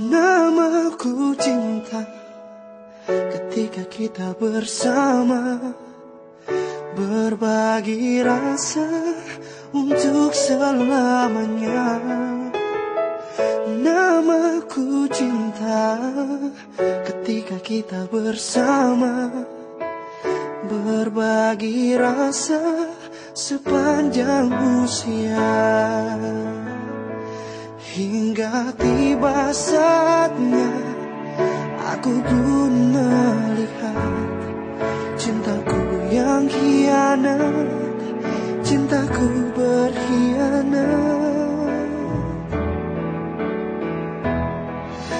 Namaku cinta Ketika kita bersama. Berbagi rasa Untuk selamanya. Namaku cinta Ketika kita bersama. Berbagi rasa Sepanjang usia Hingga tiba saatnya Aku pun melihat Cintaku yang hianat Cintaku berkhianat.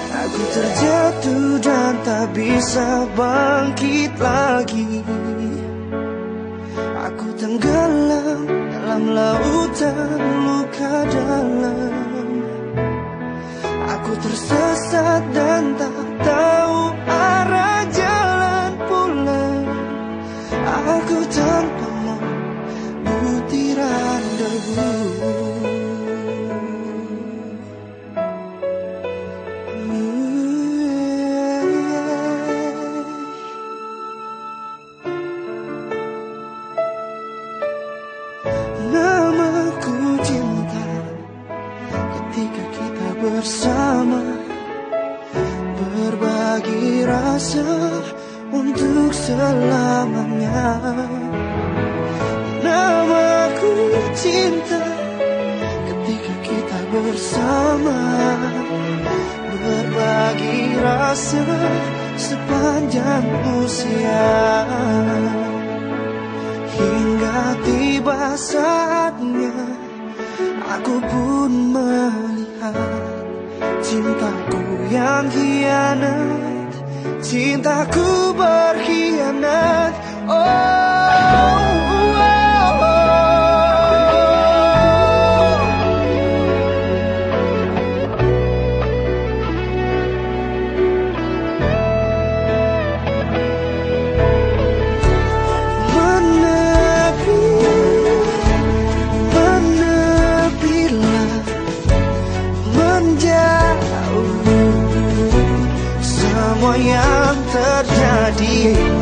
Aku terjatuh dan tak bisa bangkit lagi Aku tersesat dan tak tahu arah jalan pulang. Aku tanpamu butiran debu selamanya. Namaku cinta ketika kita bersama. Berbagi rasa sepanjang usia. Hingga tiba saatnya Aku pun melihat Cintaku yang hianat Cintaku berkhianat. Oh, 98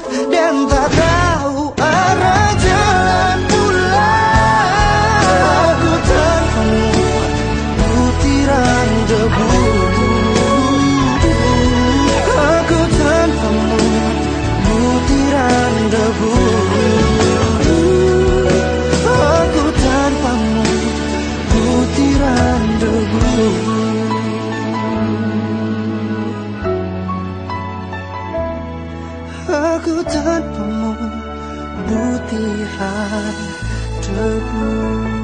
verdad. De Aku tanpamu butiran debu